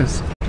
Locust.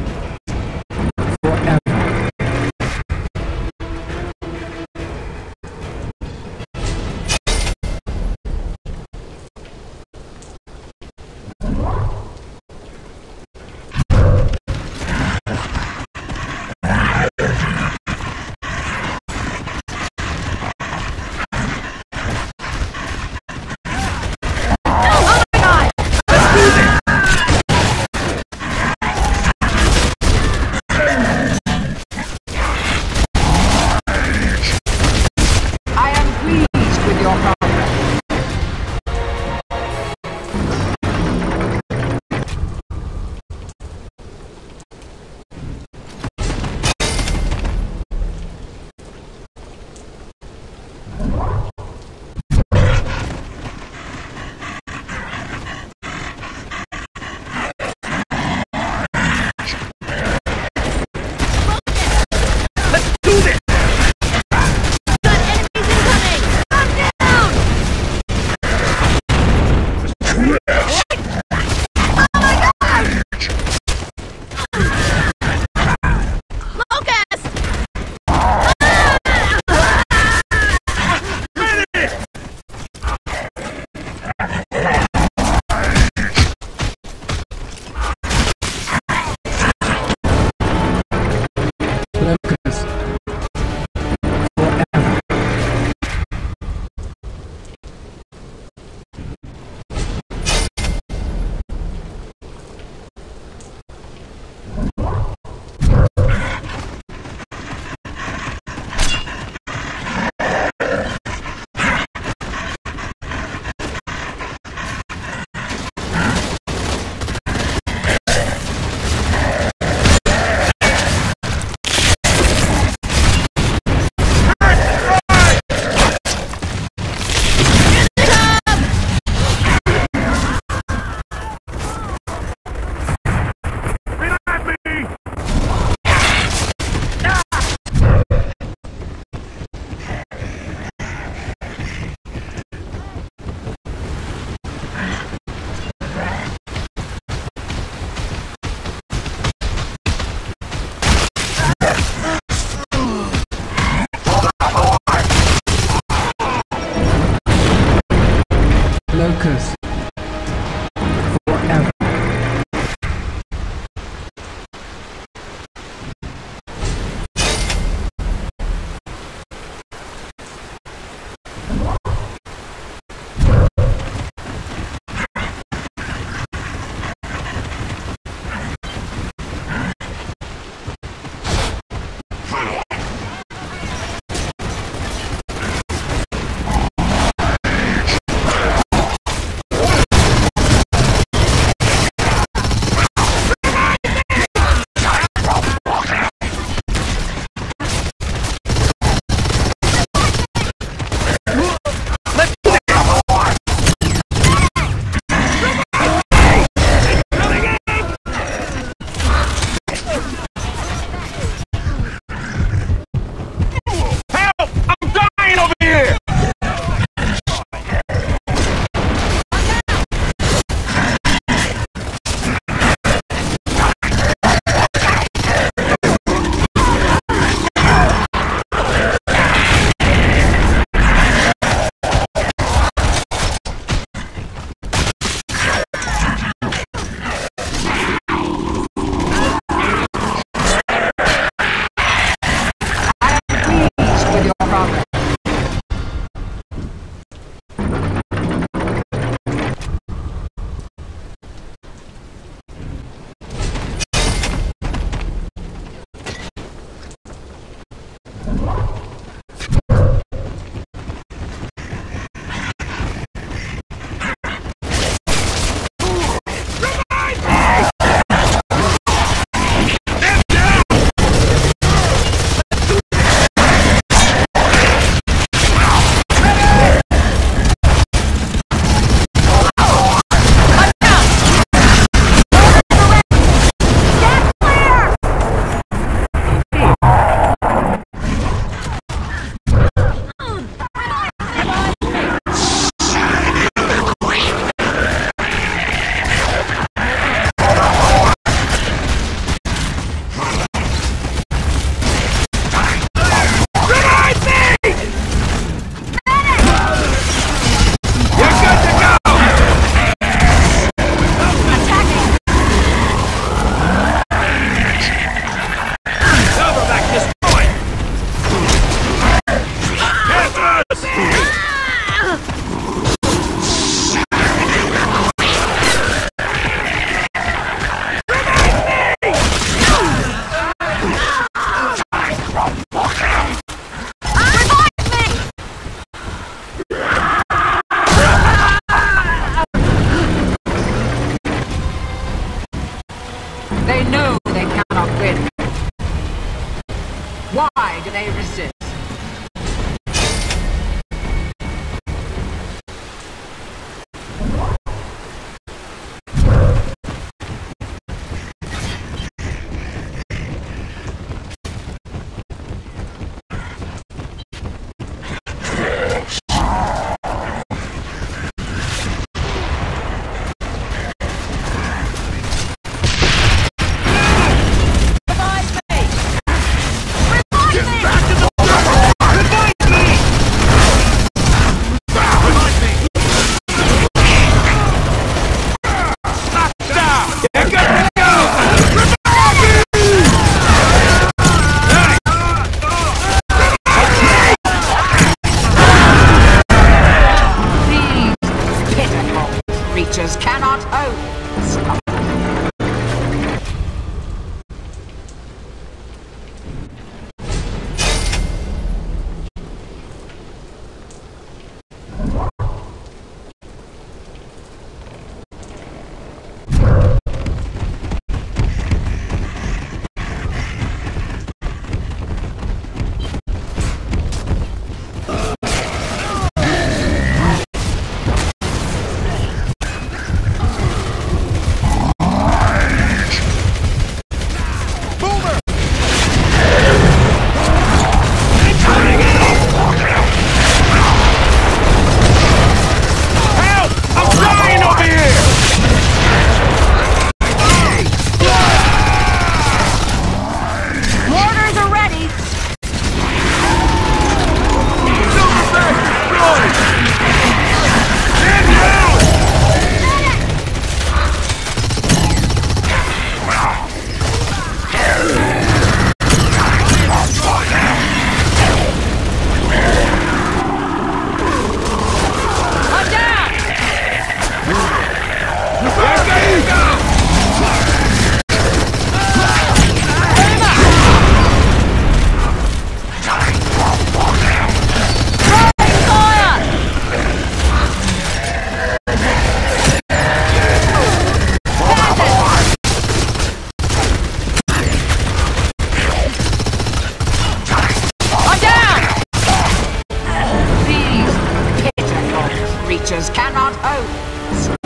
Locust. Creatures cannot cannot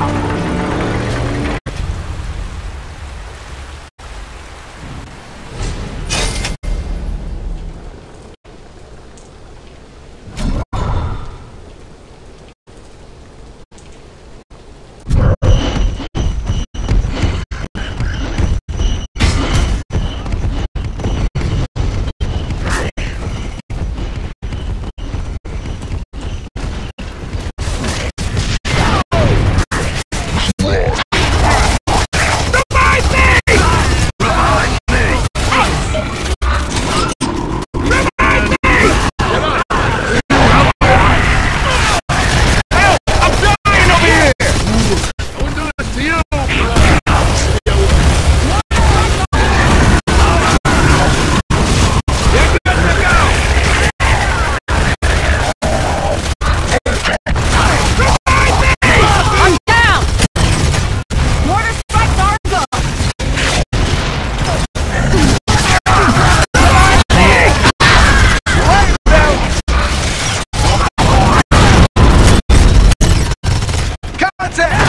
Contact!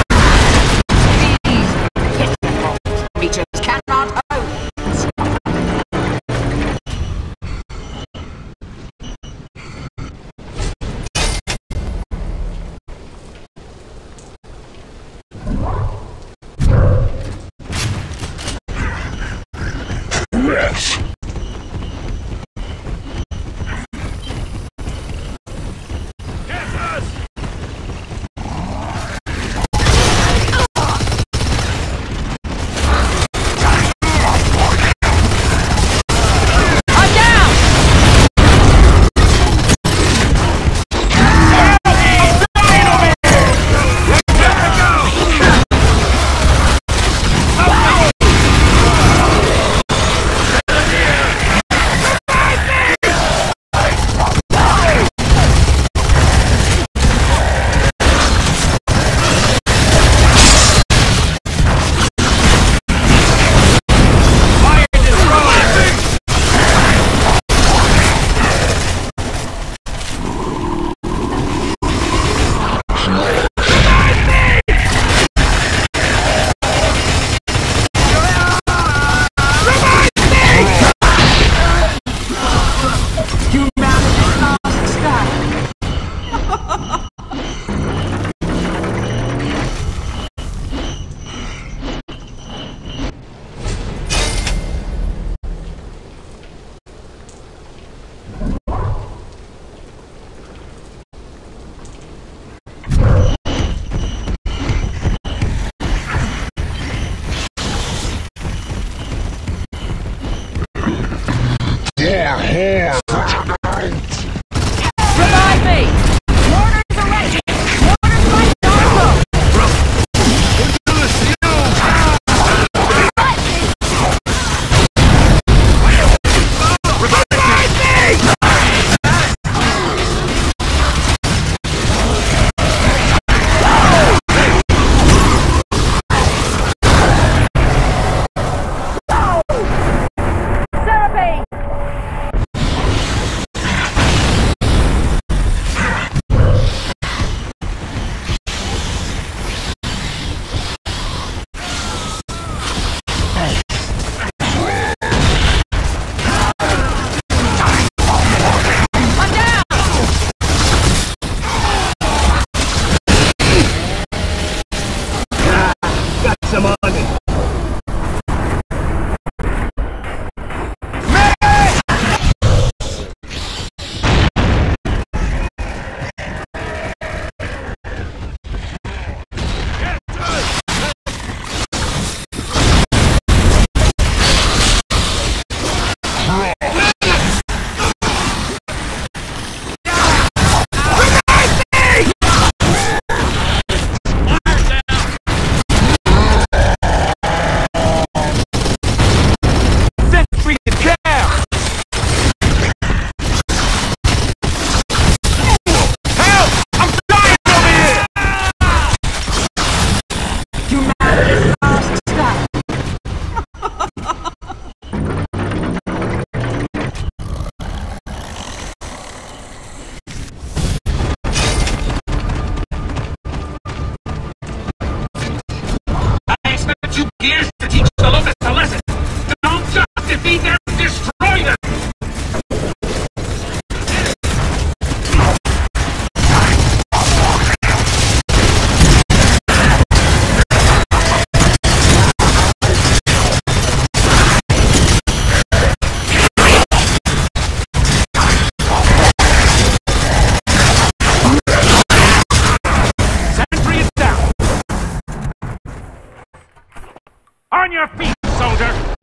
On your feet, soldier!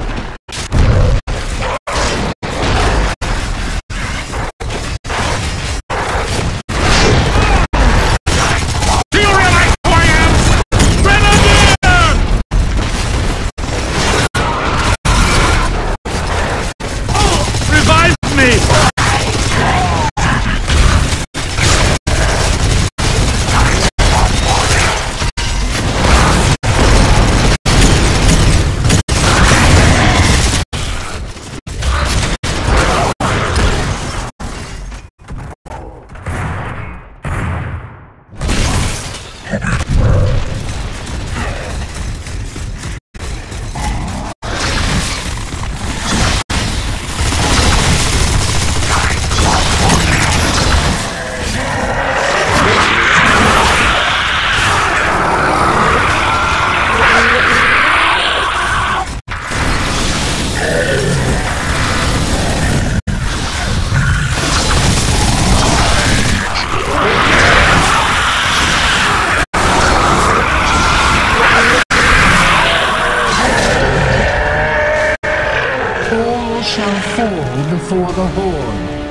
Fall before the horn.